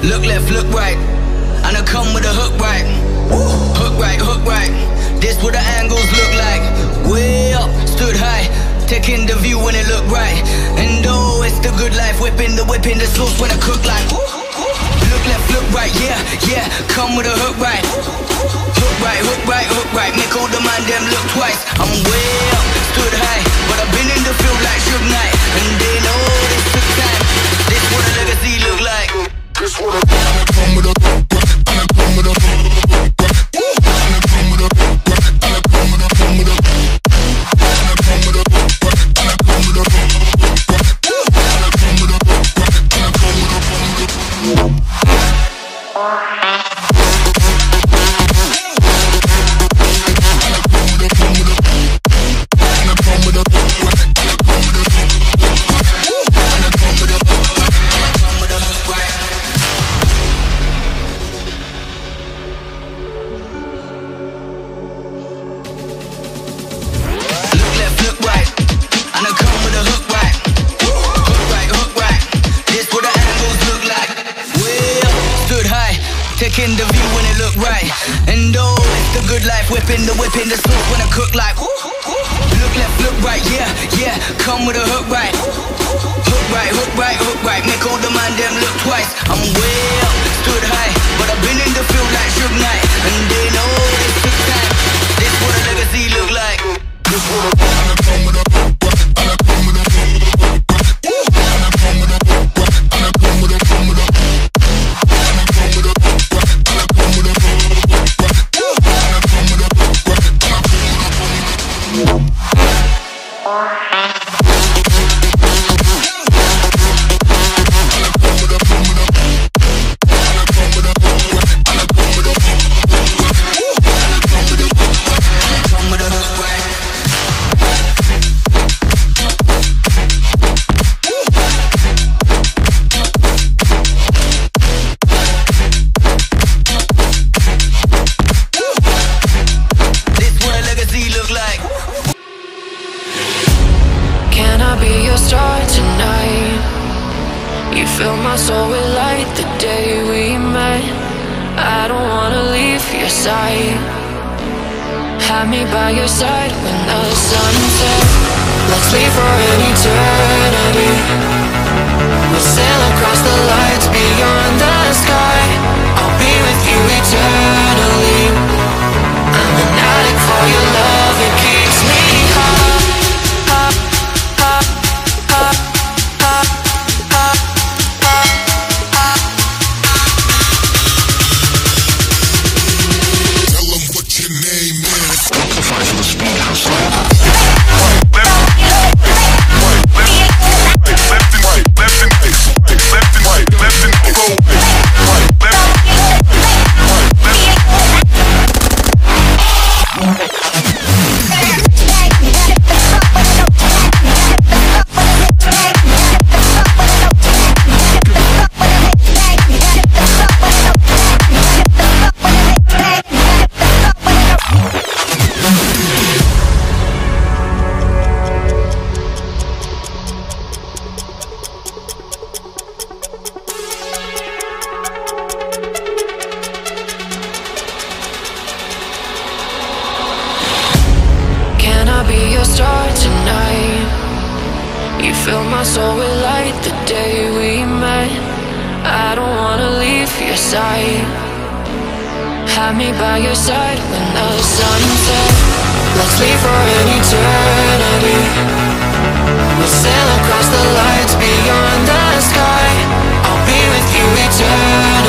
Look left, look right. And I come with a hook right. Hook right, hook right. This what the angles look like. Way up, stood high. Taking the view when it look right. And oh, it's the good life. Whipping the whip in the sauce when I cook like. Look left, look right, yeah, yeah. Come with a hook right. Hook right, hook right, hook right. Make all the man them look twice. I'm way up, stood high. But I've been in the field like Suge Knight. And they Look good life. Whipping the whipping the sauce when I cook like. Look left, look right, yeah, yeah. Come with a hook right. Hook right, hook right, hook right. Make all the man them look twice. I'm star tonight? You fill my soul with light the day we met. I don't wanna leave your side. Have me by your side when the sun sets. Let's leave for an eternity. We'll sail across the lights beyond soul with light the day we met. I don't wanna leave your side. Have me by your side when the sun sets. Let's leave for an eternity. We'll sail across the lights beyond the sky. I'll be with you eternally.